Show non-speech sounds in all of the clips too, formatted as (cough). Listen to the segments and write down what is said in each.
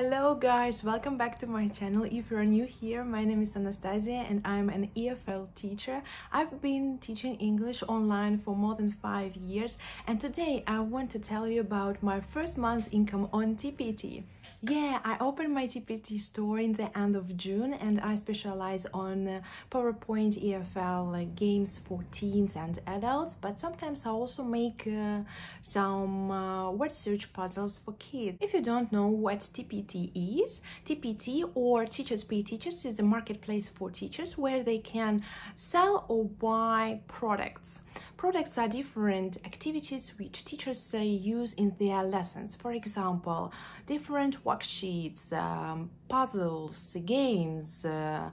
Hello guys, welcome back to my channel. If you're new here, my name is Anastasia and I'm an EFL teacher. I've been teaching English online for more than five years and today I want to tell you about my first month's income on TPT. Yeah, I opened my TPT store in the end of June and I specialize on uh, PowerPoint EFL games for teens and adults, but sometimes I also make uh, some uh, word search puzzles for kids. If you don't know what TPT TPT is. TPT or Teachers Pay Teachers is a marketplace for teachers where they can sell or buy products. Products are different activities which teachers uh, use in their lessons. For example, different worksheets, um, puzzles, games, uh,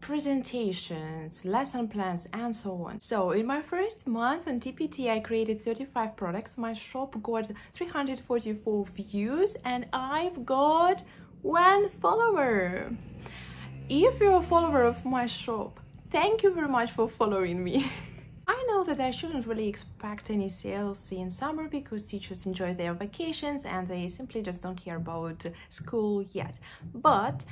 presentations, lesson plans, and so on. So in my first month on TPT, I created 35 products. My shop got 344 views and I've got one follower. If you're a follower of my shop, thank you very much for following me. (laughs) I know that I shouldn't really expect any sales in summer because teachers enjoy their vacations and they simply just don't care about school yet. But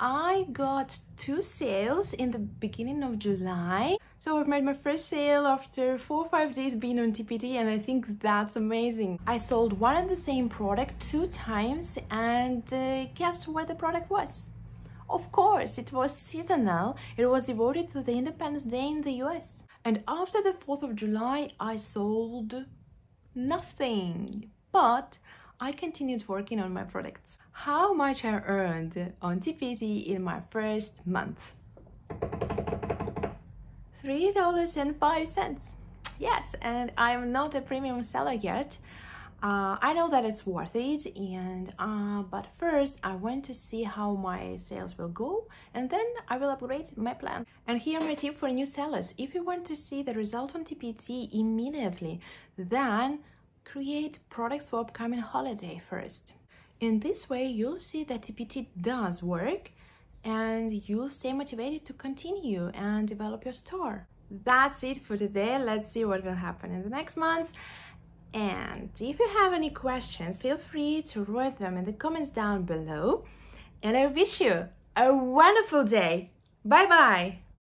I got two sales in the beginning of July. So I've made my first sale after four or five days being on TPT and I think that's amazing. I sold one and the same product two times and uh, guess what the product was? Of course, it was seasonal. It was devoted to the Independence Day in the US. And after the 4th of July, I sold nothing. But I continued working on my products. How much I earned on TPT in my first month? $3.05. Yes, and I'm not a premium seller yet. Uh, I know that it's worth it, and uh, but first I want to see how my sales will go, and then I will upgrade my plan. And here my tip for new sellers: if you want to see the result on TPT immediately, then create products for upcoming holiday first. In this way, you'll see that TPT does work and you'll stay motivated to continue and develop your store. That's it for today. Let's see what will happen in the next months. And if you have any questions, feel free to write them in the comments down below. And I wish you a wonderful day. Bye bye.